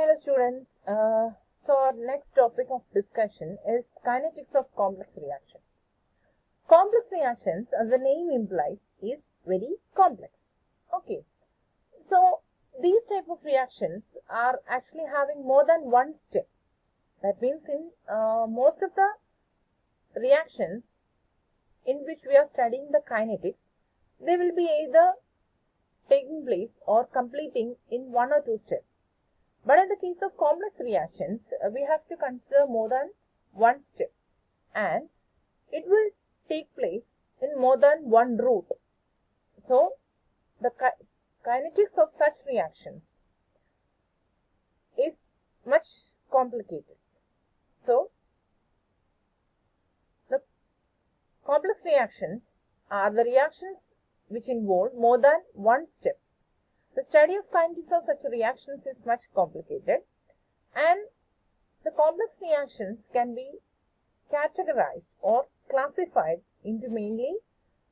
Hello students. Uh, so our next topic of discussion is kinetics of complex reactions. Complex reactions, as the name implies, is very complex. Okay. So these type of reactions are actually having more than one step. That means in uh, most of the reactions in which we are studying the kinetics, they will be either taking place or completing in one or two steps. But in the case of complex reactions, uh, we have to consider more than one step and it will take place in more than one route. So, the ki- kinetics of such reactions is much complicated. So, the complex reactions are the reactions which involve more than one step. The study of kinetics of such reactions is much complicated and the complex reactions can be categorized or classified into mainly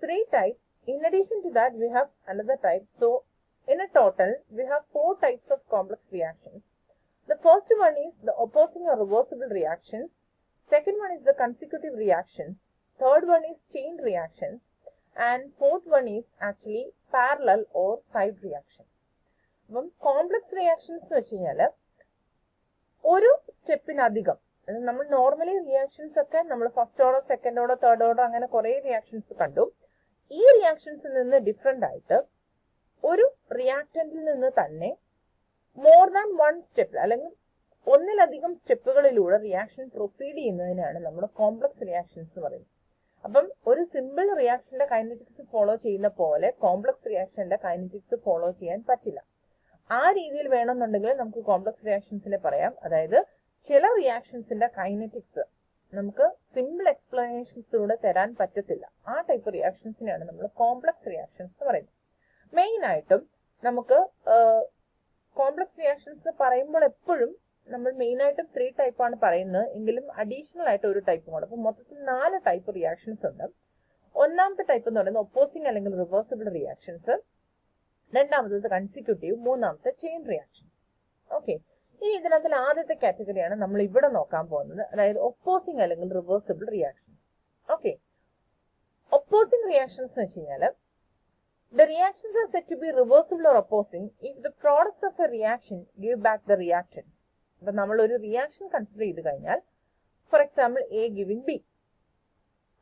three types. In addition to that, we have another type. So, in a total, we have four types of complex reactions. The first one is the opposing or reversible reactions. Second one is the consecutive reactions. Third one is chain reactions. And fourth one is actually parallel or side reaction. അപ്പം complex reactions എന്ന് വെച്ച് കഴിഞ്ഞാൽ ഒരു സ്റ്റെപ്പിനധികം നമ്മൾ normally reactions ഒക്കെ നമ്മൾ first order second order third order അങ്ങനെ കുറേ റിയാക്ഷൻസ് കണ്ടു ഈ റിയാക്ഷൻസിൽ നിന്ന് ഡിഫറെന്റ് ആയിട്ട് ഒരു റിയാക്റ്റന്റിൽ നിന്ന് തന്നെ മോർ ദാൻ വൺ സ്റ്റെപ്പ് അല്ലെങ്കിൽ ഒന്നിലധികം സ്റ്റെപ്പുകളിലൂടെ റിയാക്ഷൻ പ്രൊസീഡ് ചെയ്യുന്നതിനാണ് നമ്മൾ കോംപ്ലക്സ് റിയാക്ഷൻസ് എന്ന് പറയുന്നത് അപ്പം ഒരു സിമ്പിൾ റിയാക്ഷന്റെ കൈനറ്റിക്സ് ഫോളോ ചെയ്യുന്ന പോലെ കോംപ്ലക്സ് റിയാക്ഷന്റെ കൈനറ്റിക്സ് ഫോളോ ചെയ്യാൻ പറ്റില്ല. ആ രീതിയിൽ വേണമെന്നുണ്ടെങ്കിൽ നമുക്ക് കോംപ്ലക്സ് റിയാക്ഷൻസിനെ പറയാം. അതായത് ചില റിയാക്ഷൻസിന്റെ കൈനറ്റിക്സ് നമുക്ക് സിമ്പിൾ എക്സ്പ്ലനേഷൻസിലൂടെ തരാൻ പറ്റത്തില്ല. ആ ടൈപ്പ് റിയാക്ഷൻസിനെയാണ് നമ്മൾ കോംപ്ലക്സ് റിയാക്ഷൻസ് എന്ന് പറയുന്നത്. മെയിൻ ആയിട്ടും നമുക്ക് കോംപ്ലക്സ് റിയാക്ഷൻസ് പറയുമ്പോൾ എപ്പോഴും നമ്മൾ മെയിൻ ആയിട്ട് ത്രീ ടൈപ്പ് ആണ് പറയുന്നത്. എങ്കിലും അഡീഷണൽ ആയിട്ട് ഒരു ടൈപ്പും കൂടെ. അപ്പോൾ മൊത്തത്തിൽ നാല് ടൈപ്പ് റിയാക്ഷൻസ് ഉണ്ട്. ഒന്നാമത്തെ ടൈപ്പ് എന്ന് പറയുന്നത് ഒപ്പോസിംഗ് അല്ലെങ്കിൽ റിവേഴ്സിബിൾ റിയാക്ഷൻസ് രണ്ടാമത്തത് കൺസിക്യൂട്ടീവ് മൂന്നാമത്തെ ചെയിൻ റിയാക്ഷൻ ഓക്കെ ഇനി ഇതിനകത്തിൽ ആദ്യത്തെ കാറ്റഗറിയാണ് നമ്മൾ ഇവിടെ നോക്കാൻ പോകുന്നത്. അതായത് ഒപ്പോസിംഗ് അല്ലെങ്കിൽ reversible reactions okay opposing reactions എന്ന് വെച്ച് കഴിഞ്ഞാൽ The reactions are said to be reversible or opposing if the products of a reaction give back the reactants. അപ്പൊ നമ്മൾ ഒരു റിയാക്ഷൻ കൺസിഡർ ചെയ്ത് കഴിഞ്ഞാൽ for example A giving B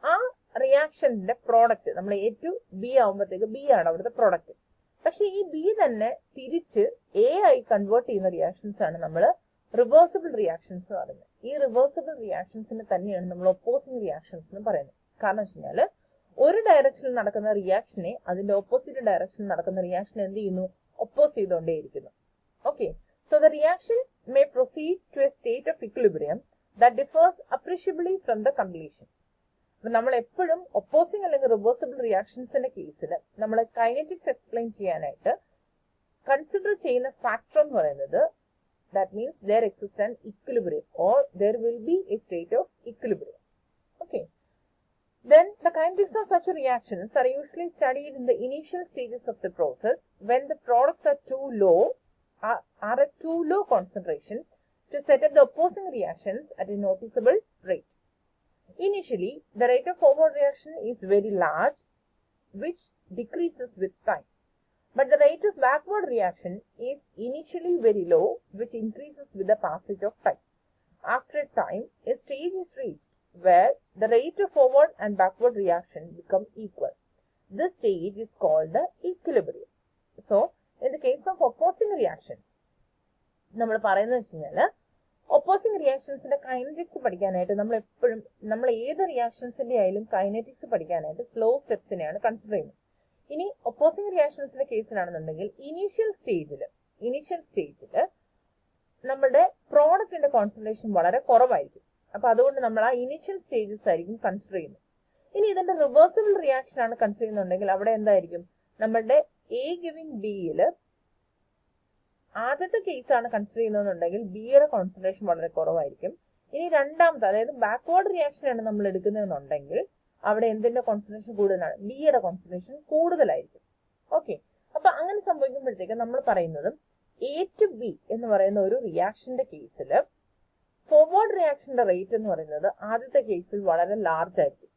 ആ റിയാക്ഷന്റെ പ്രോഡക്റ്റ് നമ്മൾ എ ടു ബി ആകുമ്പോഴത്തേക്ക് ബി ആണ് അവിടുത്തെ പ്രോഡക്റ്റ് പക്ഷെ ഈ ബി തന്നെ തിരിച്ച് എ ആയി കൺവേർട്ട് ചെയ്യുന്ന റിയാക്ഷൻസ് ആണ് നമ്മൾ റിവേഴ്സിബിൾ റിയാക്ഷൻസ് എന്ന് പറയുന്നത്. ഈ റിവേഴ്സിബിൾ റിയാക്ഷൻസിന് തന്നെയാണ് നമ്മൾ ഒപ്പോസിംഗ് റിയാക്ഷൻസ് എന്ന് പറയുന്നത്. കാരണം വെച്ച് കഴിഞ്ഞാൽ ഒരു ഡയറക്ഷനിൽ നടക്കുന്ന റിയാക്ഷനെ അതിന്റെ ഓപ്പോസിറ്റ് ഡയറക്ഷനിൽ നടക്കുന്ന റിയാക്ഷൻ എന്ത് ചെയ്യുന്നു? Oppose ചെയ്തുകൊണ്ടേയിരിക്കുന്നു. Okay so the reaction may proceed to a state of equilibrium that differs appreciably from the completion അപ്പൊ നമ്മൾ എപ്പോഴും ഒപ്പോസിംഗ് അല്ലെങ്കിൽ റിവേഴ്സിബിൾ റിയാക്ഷൻസിന്റെ കേസിൽ നമ്മൾ കൈനറ്റിക്സ് എക്സ്പ്ലെയിൻ ചെയ്യാനായിട്ട് കൺസിഡർ ചെയ്യുന്ന ഫാക്ടർ എന്ന് പറയുന്നത് that means there exist an equilibrium or there will be a state of equilibrium okay Then the kinetics of such reactions are usually studied in the initial stages of the process when the products are too low, are, are at too low concentration to set up the opposing reactions at a noticeable rate. Initially, the rate of forward reaction is very large, which decreases with time. But the rate of backward reaction is initially very low, which increases with the passage of time. After a time, a stage is reached where the rate of forward and backward reaction become equal. This stage is called the equilibrium. So, in the case of opposing reactions, നമ്മൾ പറയുന്നത് വെച്ച് കഴിഞ്ഞാൽ opposing റിയാക്ഷൻസിന്റെ kinetics പഠിക്കാനായിട്ട് നമ്മൾ എപ്പോഴും നമ്മൾ ഏത് റിയാക്ഷൻസിന്റെ ആയാലും കൈനറ്റിക്സ് പഠിക്കാനായിട്ട് സ്ലോ സ്റ്റെപ്സിനെയാണ് കൺസിഡർ ചെയ്യുന്നത്. ഇനി ഒപ്പോസിംഗ് റിയാക്ഷൻസിന്റെ കേസിലാണെന്നുണ്ടെങ്കിൽ ഇനീഷ്യൽ സ്റ്റേജിൽ ഇനീഷ്യൽ സ്റ്റേജിൽ നമ്മുടെ പ്രോഡക്റ്റിന്റെ കോൺസെൻട്രേഷൻ വളരെ കുറവായിരിക്കും. അപ്പൊ അതുകൊണ്ട് നമ്മൾ ആ ഇനീഷ്യൽ സ്റ്റേജസ് ആയിരിക്കും കൺസിഡർ ചെയ്യുന്നത്. ഇനി ഇതിന്റെ റിവേഴ്സിബിൾ റിയാക്ഷൻ ആണ് കൺസിഡർ ചെയ്യുന്നുണ്ടെങ്കിൽ അവിടെ എന്തായിരിക്കും? നമ്മളുടെ എ ഗിവിംഗ് ബിയിൽ ആദ്യത്തെ കേസ് ആണ് കൺസിഡർ ചെയ്യുന്നതെന്നുണ്ടെങ്കിൽ ബിയുടെ കോൺസെൻട്രേഷൻ വളരെ കുറവായിരിക്കും. ഇനി രണ്ടാമത്തെ അതായത് ബാക്ക്വേർഡ് റിയാക്ഷൻ ആണ് നമ്മൾ എടുക്കുന്നതെന്നുണ്ടെങ്കിൽ അവിടെ എന്തിന്റെ കോൺസെൻട്രേഷൻ കൂടുതലാണ്? ബിയുടെ കോൺസെൻട്രേഷൻ കൂടുതലായിരിക്കും. ഓക്കെ അപ്പൊ അങ്ങനെ സംഭവിക്കുമ്പോഴത്തേക്ക് നമ്മൾ പറയുന്നത് എ ടു ബി എന്ന് പറയുന്ന ഒരു റിയാക്ഷന്റെ കേസിൽ ഫോർവേഡ് റിയാക്ഷന്റെ റേറ്റ് എന്ന് പറയുന്നത് ആദ്യത്തെ കേസിൽ വളരെ ലാർജ് ആയിരിക്കും.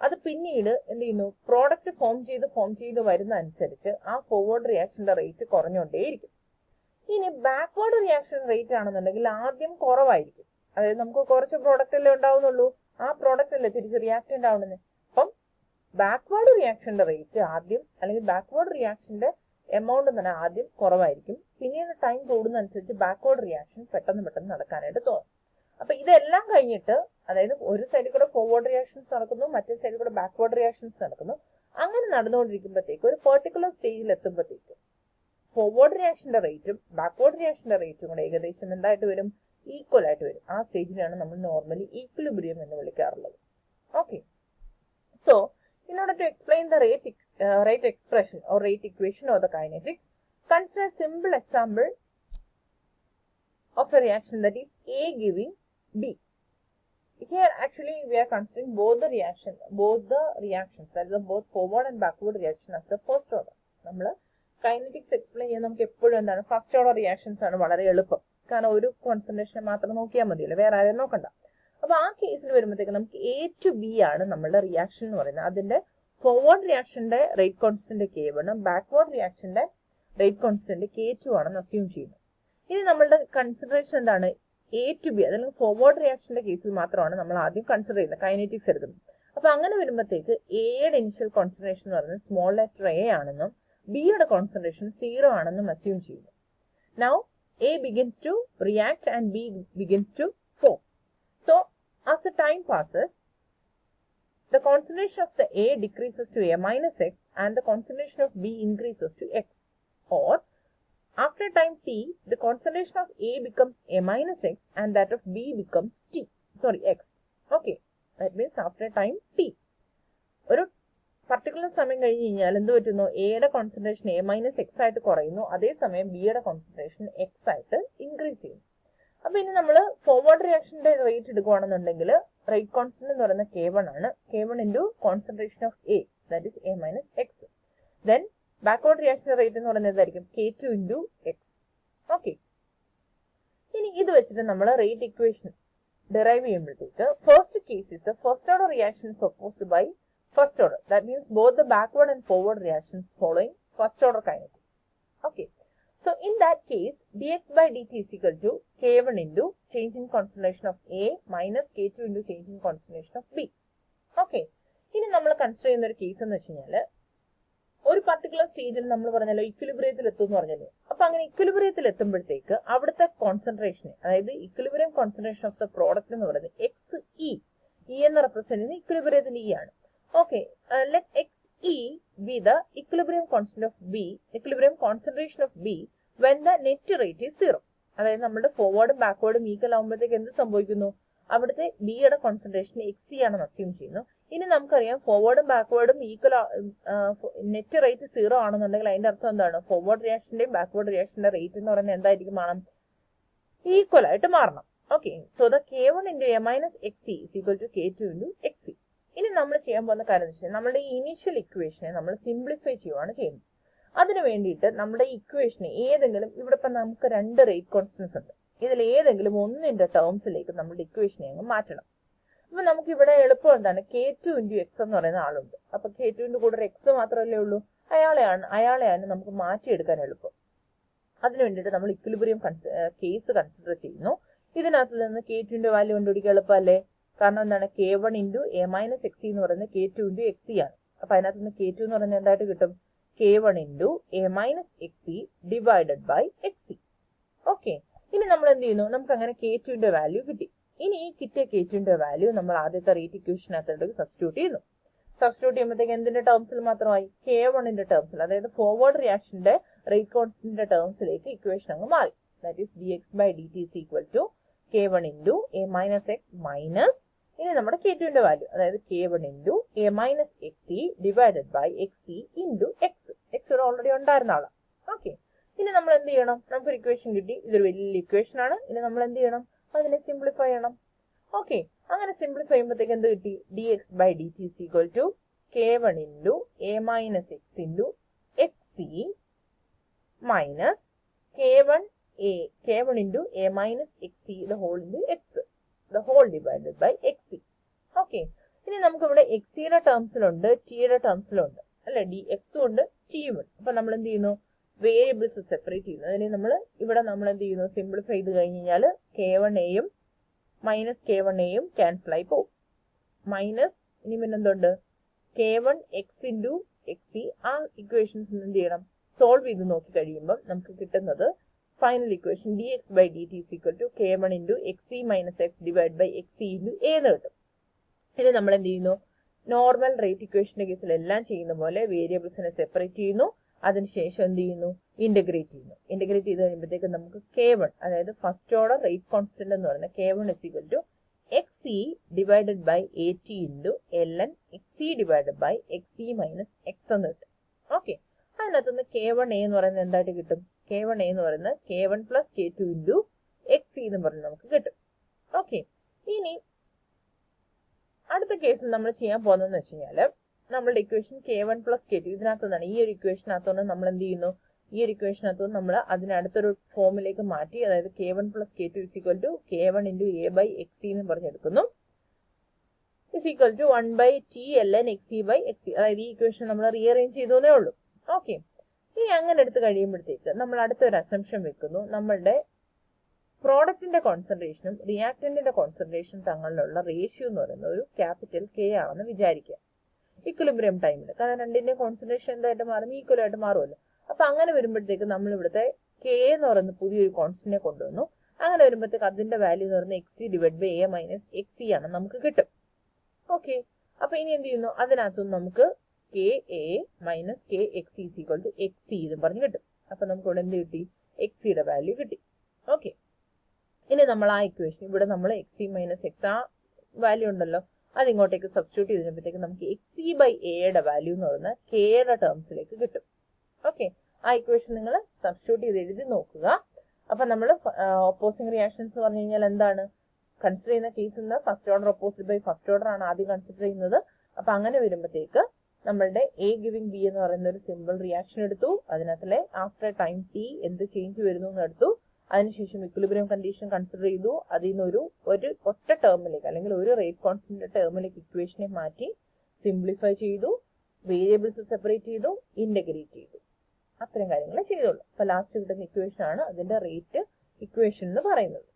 അത് പിന്നീട് എന്ത് ചെയ്യുന്നു? പ്രോഡക്റ്റ് ഫോം ചെയ്ത് ഫോം ചെയ്ത് വരുന്ന അനുസരിച്ച് ആ ഫോർവേഡ് റിയാക്ഷന്റെ റേറ്റ് കുറഞ്ഞുകൊണ്ടേയിരിക്കും. ഇനി ബാക്ക്വേർഡ് റിയാക്ഷൻ റേറ്റ് ആണെന്നുണ്ടെങ്കിൽ ആദ്യം കുറവായിരിക്കും. അതായത് നമുക്ക് കുറച്ച് പ്രോഡക്റ്റ് അല്ലേ ഉണ്ടാവുന്നുള്ളൂ. ആ പ്രോഡക്റ്റ് അല്ലേ തിരിച്ച് റിയാക്ട് ഉണ്ടാവുന്നത് അപ്പം ബാക്ക്വേർഡ് റിയാക്ഷന്റെ റേറ്റ് ആദ്യം അല്ലെങ്കിൽ ബാക്ക്വേർഡ് റിയാക്ഷന്റെ എമൗണ്ട് തന്നെ ആദ്യം കുറവായിരിക്കും. പിന്നീട് ടൈം കൂടുന്നതനുസരിച്ച് ബാക്ക്വേർഡ് റിയാക്ഷൻ പെട്ടെന്ന് പെട്ടെന്ന് നടക്കാനായിട്ട് തോന്നും. അപ്പൊ ഇതെല്ലാം കഴിഞ്ഞിട്ട് അതായത് ഒരു സൈഡിൽ കൂടെ ഫോർവേഡ് റിയാക്ഷൻസ് നടക്കുന്നു മറ്റേ സൈഡിൽ കൂടെ ബാക്ക്വേർഡ് റിയാക്ഷൻസ് നടക്കുന്നു. അങ്ങനെ നടന്നുകൊണ്ടിരിക്കുമ്പോഴത്തേക്ക് ഒരു പെർട്ടിക്കുലർ സ്റ്റേജിൽ എത്തുമ്പോഴത്തേക്ക് ഫോർവേഡ് റിയാക്ഷന്റെ റേറ്റും ബാക്ക്വേർഡ് റിയാക്ഷന്റെ റേറ്റും കൂടെ ഏകദേശം എന്തായിട്ട് വരും? ഈക്വൽ ആയിട്ട് വരും. ആ സ്റ്റേജിലാണ് നമ്മൾ നോർമലി ഈക്വലിബ്രിയം എന്ന് വിളിക്കാറുള്ളത്. Okay so in order to explain the rate expression or rate equation or the kinetics consider simple example of a reaction that is A giving B here actually we are considering both the reaction both the reactions that is both forward and backward reaction as the first order നമ്മൾ kinetics explain ചെയ്യാൻ നമുക്ക് എപ്പോഴും എന്താണ്? First order reactions ആണ് വളരെ എളുപ്പം. കാരണം ഒരു കോൺസെൻട്രേഷൻ മാത്രം നോക്കിയാൽ മതിയല്ലോ. വേറെ ആരെയും നോക്കണ്ട. അപ്പൊ ആ കേസിൽ വരുമ്പോഴത്തേക്ക് നമുക്ക് എ ടു ബി ആണ് നമ്മളുടെ റിയാക്ഷൻ എന്ന് പറയുന്നത്. അതിന്റെ ഫോർവേഡ് റിയാക്ഷന്റെ റേറ്റ് കോൺസ്റ്റന്റ് കെ വണ്ണും ബാക്ക്വേർഡ് റിയാക്ഷന്റെ റേറ്റ് കോൺസ്റ്റന്റ് കെ ടു ആണെന്ന് അസ്യൂം ചെയ്യുന്നു. ഇനി നമ്മളുടെ കൺസിഡറേഷൻ എന്താണ്? എ ടു ബി അതല്ലെങ്കിൽ ഫോർവേഡ് റിയാക്ഷന്റെ കേസിൽ മാത്രമാണ് നമ്മൾ ആദ്യം കൺസിഡർ ചെയ്യുന്നത് കൈനറ്റിക്സ് എടുക്കുന്നത്. അപ്പൊ അങ്ങനെ വരുമ്പോഴത്തേക്ക് എയുടെ ഇനിഷ്യൽ കോൺസെൻട്രേഷൻ എന്ന് പറയുന്നത് സ്മോൾ ലെറ്റർ എ ആണെന്നും ബിയുടെ കോൺസെൻട്രേഷൻ സീറോ ആണെന്നും അസ്യൂം ചെയ്യുന്നു now A begins to react and B begins to form So, as the time passes, the concentration of the A decreases to A minus X and the concentration of B increases to X. Or, after time t, the concentration of A becomes A minus X and that of B becomes T. Sorry, X. Okay. That means after time t. ഒരു Particular സമയം കഴിഞ്ഞ് കഴിഞ്ഞാൽ എന്ത് പറ്റുന്നു? എയുടെ concentration A minus X ആയിട്ട് കുറയുന്നു. അതേസമയം ബിയുടെ കോൺസെൻട്രേഷൻ എക്സ് ആയിട്ട് ഇൻക്രീസ് ചെയ്യും അപ്പൊ ഇനി നമ്മൾ ഫോർവേഡ് റിയാക്ഷന്റെ റേറ്റ് എടുക്കുകയാണെന്നുണ്ടെങ്കിൽ റേറ്റ് കോൺസ്റ്റന്റ് എന്ന് പറയുന്നത് കെ വൺ ആണ്. K one into concentration of A that is A minus X then backward റിയാക്ഷന്റെ rate എന്ന് പറയുന്നത് എന്തായിരിക്കും? K two into X okay ഇനി ഇത് വെച്ചിട്ട് നമ്മൾ റേറ്റ് ഇക്വേഷൻ ഡിറൈവ് ചെയ്യുമ്പോഴത്തേക്ക് first case is the first order reaction opposed by first order that means both the backward and forward reactions following first order kinetics okay So in that case, dx by dt is equal to k1 into change in concentration of A minus k2 into change in concentration of B. Okay. ഇനി നമ്മൾ consider ചെയ്യുന്ന ഒരു case എന്ന് വെച്ച് കഴിഞ്ഞാൽ ഒരു particular സ്റ്റേജിൽ നമ്മൾ പറഞ്ഞല്ലോ ഇക്വിലിബ്രിയത്തിൽ എത്തും എന്ന് പറഞ്ഞല്ലോ. അപ്പൊ അങ്ങനെ ഇക്വിലിബ്രിയത്തിൽ എത്തുമ്പോഴത്തേക്ക് അവിടുത്തെ കോൺസെൻട്രേഷൻ അതായത് equilibrium concentration of the product എന്ന് പറയുന്നത് എക്സ് ഇ ഇ എന്ന് റെപ്രസെന്റ് ചെയ്യുന്ന ഇക്വിലിബ്രിയത്തിൽ ഇ ആണ്. Okay uh, let E be the equilibrium constant of B, equilibrium concentration of B when the net rate is zero. അതായത് നമ്മുടെ ഫോർവേഡും ബാക്ക്വേർഡും ഈക്വൽ ആകുമ്പോഴത്തേക്ക് എന്ത് സംഭവിക്കുന്നു? അവിടുത്തെ ബിയുടെ കോൺസെൻട്രേഷൻ എക്സ് ആണെന്ന് അസ്യൂം ചെയ്യുന്നു. ഇനി നമുക്കറിയാം ഫോർവേഡും ബാക്ക്വേർഡും ഈക്വൽ നെറ്റ് റേറ്റ് സീറോ ആണെന്നുണ്ടെങ്കിൽ അതിന്റെ അർത്ഥം എന്താണ്? ഫോർവേഡ് റിയാക്ഷന്റെയും ബാക്ക്വേർഡ് റിയാക്ഷന്റെ റേറ്റ് എന്ന് പറയുന്നത് എന്തായിരിക്കും ആണ് ഈക്വൽ ആയിട്ട് മാറണം. Okay so the K one into A minus X is equal to K two into X ഇനി നമ്മൾ ചെയ്യാൻ പോകുന്ന കാര്യം എന്ന് വെച്ചാൽ നമ്മുടെ ഈ ഇനീഷ്യൽ ഇക്വേഷനെ നമ്മൾ സിംപ്ലിഫൈ ചെയ്യുവാണ് ചെയ്യുന്നത്. അതിന് വേണ്ടിയിട്ട് നമ്മുടെ ഇക്വേഷനെ ഏതെങ്കിലും ഇവിടെ ഇപ്പം നമുക്ക് രണ്ട് റേറ്റ് കോൺസ്റ്റൻസ് ഉണ്ട്. ഇതിൽ ഏതെങ്കിലും ഒന്നിന്റെ ടേംസിലേക്ക് നമ്മുടെ ഇക്വേഷനെ അങ്ങ് മാറ്റണം. അപ്പൊ നമുക്ക് ഇവിടെ എളുപ്പം എന്താണ്? കെ ടു ഇന്റു എക്സ് എന്ന് പറയുന്ന ആളുണ്ട്. അപ്പൊ കെ ടുവിന്റെ കൂടെ ഒരു എക്സ് മാത്രമല്ലേ ഉള്ളൂ. അയാളെയാണ് അയാളെയാണ് നമുക്ക് മാറ്റിയെടുക്കാൻ എളുപ്പം. അതിന് വേണ്ടിയിട്ട് നമ്മൾ ഇക്വിലിബ്രിയം കേസ് കൺസിഡർ ചെയ്യുന്നു. ഇതിനകത്ത് നിന്ന് കെ ടുവിന്റെ വാല്യൂ കണ്ടുപിടിക്കാൻ എളുപ്പമല്ലേ? കാരണം എന്താണ്? K one into A minus X എന്ന് പറയുന്നത് കെ ടു ഇന്റു എക്സ് ആണ്. അപ്പൊ അതിനകത്ത് നിന്ന് കെ ടു എന്ന് പറയുന്നത് എന്തായിട്ട് കിട്ടും? K one into A minus X divided by X okay ഇനി നമ്മൾ എന്ത് ചെയ്യുന്നു? നമുക്ക് അങ്ങനെ കെ ടുവിന്റെ വാല്യൂ കിട്ടി. ഇനി ഈ കിട്ടിയ കെ ടുവിന്റെ വാല്യൂ നമ്മൾ ആദ്യത്തെ റേറ്റ് ഇക്വേഷനകത്തോട്ട് സബ്സ്റ്റിറ്റ്യൂട്ട് ചെയ്യുന്നു. സബ്സ്റ്റിറ്റ്യൂട്ട് ചെയ്യുമ്പോഴത്തേക്ക് എന്തിന്റെ ടേംസിൽ മാത്രമായി? കെ വണ്ണിന്റെ ടേംസിൽ അതായത് ഫോർവേഡ് റിയാക്ഷന്റെ റേറ്റ് കോൺസ്റ്റന്റിന്റെ ടേംസിലേക്ക് ഇക്വേഷൻ അങ്ങ് മാറി. That is D X by D T is equal to K one into A minus X minus ഇനി നമ്മുടെ കെ ടുവിന്റെ വാല്യൂ അതായത് K one into A minus X C divided by X C into X X ഇവിടെ already ഉണ്ടായിരുന്ന ആളാണ് okay ഇനി നമ്മൾ എന്ത് ചെയ്യണം? നമുക്കൊരു ഇക്വേഷൻ കിട്ടി. ഇതൊരു വലിയ ഇക്വേഷൻ ആണ്. ഇനി നമ്മൾ എന്ത് ചെയ്യണം? അതിനെ സിംപ്ലിഫൈ ചെയ്യണം. ഓക്കെ അങ്ങനെ സിംപ്ലിഫൈ ചെയ്യുമ്പോഴത്തേക്ക് എന്ത് കിട്ടി? D X by D T C equal to K one into A minus X into X C minus K one A K one into A minus X C the whole into X the whole divided by X okay ഇനി നമുക്ക് ഇവിടെ X സിയുടെ ടേംസിലുണ്ട് ടിയുടെ ടേംസിലുണ്ട് അല്ലെ? D എക്സും ഉണ്ട് ടിയും ഉണ്ട്. അപ്പൊ നമ്മൾ എന്ത് ചെയ്യുന്നു? വേരിയബിൾസ് സെപ്പറേറ്റ് ചെയ്യുന്നു. അതിന് നമ്മൾ ഇവിടെ നമ്മൾ എന്ത് ചെയ്യുന്നു? സിംപ്ലിഫൈ ചെയ്ത് കഴിഞ്ഞ് കഴിഞ്ഞാൽ കെ വൺ എയും മൈനസ് കെ വൺ എയും ക്യാൻസൽ ആയി പോകും. മൈനസ് ഇനി പിന്നെ എന്തുണ്ട്? K one X into X C ആ ഇക്വേഷൻസ് എന്ത് ചെയ്യണം? സോൾവ് ചെയ്ത് നോക്കി കഴിയുമ്പം നമുക്ക് കിട്ടുന്നത് final equation D X by D T is equal to K one into X C minus X divide by X C into എന്ന് കിട്ടും. ഇനി നമ്മൾ എന്ത് ചെയ്യുന്നു? നോർമൽ റേറ്റ് ഇക്വേഷന്റെ കേസിൽ എല്ലാം ചെയ്യുന്ന പോലെ വേരിയബിൾസിനെ സെപ്പറേറ്റ് ചെയ്യുന്നു. അതിനുശേഷം എന്ത് ചെയ്യുന്നു? ഇന്റഗ്രേറ്റ് ചെയ്യുന്നു. ഇന്റഗ്രേറ്റ് ചെയ്ത് കഴിയുമ്പോഴത്തേക്ക് നമുക്ക് കെ വൺ അതായത് ഫസ്റ്റ് ഓർഡർ റേറ്റ് കോൺസ്റ്റന്റ് എന്ന് പറയുന്നത് K one is equal to X C divided by A T into L N X C divided by X C minus X എന്ന് കിട്ടും. ഓക്കെ അതിനകത്തുനിന്ന് കെ വൺ എ എന്ന് പറയുന്നത് എന്തായിട്ട് കിട്ടും? കെ വൺ എ എന്ന് പറയുന്നത് K one plus K two into X C എന്ന് പറഞ്ഞ് നമുക്ക് കിട്ടും. ഓക്കെ ഇനി അടുത്ത കേസിൽ നമ്മൾ ചെയ്യാൻ പോകുന്നതെന്ന് വെച്ച് കഴിഞ്ഞാൽ നമ്മളുടെ equation K one plus K two ഇതിനകത്തുനിന്നാണ്. ഈ ഒരു ഇക്വേഷനകത്തുനിന്ന് നമ്മൾ എന്ത് ചെയ്യുന്നു? ഈ ഒരു ഇക്വേഷനകത്തുനിന്ന് നമ്മൾ അതിനടുത്തൊരു ഫോമിലേക്ക് മാറ്റി അതായത് K one plus K two is equal to K one into A by X C എന്ന് പറഞ്ഞെടുക്കുന്നു. Is equal to one by T L N X C by X C അതായത് ഈ ഇക്വേഷൻ നമ്മൾ റീഅറേഞ്ച് ചെയ്തേ ഉള്ളൂ. ഓക്കെ ഇനി അങ്ങനെ എടുത്ത് കഴിയുമ്പോഴത്തേക്ക് നമ്മൾ അടുത്തൊരു അസംഷൻ വെക്കുന്നു. നമ്മളുടെ പ്രോഡക്റ്റിന്റെ കോൺസെൻട്രേഷനും റിയാക്റ്റന്റിന്റെ കോൺസെൻട്രേഷനും തങ്ങളിലുള്ള റേഷ്യോ എന്ന് പറയുന്ന ഒരു ക്യാപിറ്റൽ കെ ആണെന്ന് വിചാരിക്കുക. ഇക്വലിബ്രിയം ടൈമിൽ കാരണം രണ്ടിന്റെ കോൺസെൻട്രേഷൻ എന്തായിട്ട് മാറും? ഈക്വൽ ആയിട്ട് മാറുമല്ലോ. അപ്പൊ അങ്ങനെ വരുമ്പോഴത്തേക്ക് നമ്മൾ ഇവിടുത്തെ കെ എന്ന് പറയുന്ന പുതിയൊരു കോൺസ്റ്റന്റിനെ കൊണ്ടുവന്നു. അങ്ങനെ വരുമ്പോഴത്തേക്ക് അതിന്റെ വാല്യൂ എന്ന് പറയുന്നത് X divide by A minus X ആണ് നമുക്ക് കിട്ടും. ഓക്കെ അപ്പൊ ഇനി എന്ത് ചെയ്യുന്നു? അതിനകത്തുനിന്ന് നമുക്ക് K A minus K X is equal to X C എന്ന് പറഞ്ഞ് കിട്ടും. അപ്പൊ നമുക്ക് ഇവിടെ എന്ത് കിട്ടി? എക്സ് സിയുടെ വാല്യൂ കിട്ടി. ഓക്കെ ഇനി നമ്മൾ ആ ഇക്വേഷൻ ഇവിടെ നമ്മൾ എക്സ് സി മൈനസ് എക്സ് ആ വാല്യൂ ഉണ്ടല്ലോ. അതിങ്ങോട്ടേക്ക് സബ്സ്റ്റിറ്റ്യൂട്ട് ചെയ്തപ്പോഴത്തേക്ക് നമുക്ക് എക്സ് സി ബൈ എയുടെ വാല്യൂ എന്ന് പറയുന്നത് കെയുടെ ടേംസിലേക്ക് കിട്ടും. ഓക്കെ ആ ഇക്വേഷൻ നിങ്ങൾ സബ്സ്റ്റിറ്റ്യൂട്ട് ചെയ്ത് എഴുതി നോക്കുക. അപ്പൊ നമ്മൾ ഓപ്പോസിംഗ് റിയാക്ഷൻസ് പറഞ്ഞു കഴിഞ്ഞാൽ എന്താണ്? കൺസിഡർ ചെയ്യുന്ന case first order opposite by first order ആണ് ആദ്യം കൺസിഡർ ചെയ്യുന്നത്. അപ്പൊ അങ്ങനെ വരുമ്പോഴത്തേക്ക് നമ്മളുടെ എ ഗിവിംഗ് ബി എന്ന് പറയുന്ന ഒരു സിമ്പിൾ റിയാക്ഷൻ എടുത്തു. അതിനകത്തിലെ ആഫ്റ്റർ ടൈം ടി എന്ത് ചേഞ്ച് വരുന്നു എന്ന് എടുത്തു. അതിനുശേഷം ഇക്വിലിബ്രിയം കണ്ടീഷൻ കൺസിഡർ ചെയ്തു. അതിൽ നിന്ന് ഒരു ഒറ്റ ടേമിലേക്ക് അല്ലെങ്കിൽ ഒരു റേറ്റ് കോൺസ്റ്റന്റ് ടേമിലേക്ക് ഇക്വേഷനെ മാറ്റി സിംപ്ലിഫൈ ചെയ്തു. വേരിയബിൾസ് സെപ്പറേറ്റ് ചെയ്തു. ഇന്റഗ്രേറ്റ് ചെയ്തു. അത്രയും കാര്യങ്ങൾ ചെയ്തോളൂ അപ്പൊ ലാസ്റ്റ് കിട്ടുന്ന ഇക്വേഷൻ ആണ് അതിന്റെ റേറ്റ് ഇക്വേഷൻ എന്ന് പറയുന്നത്.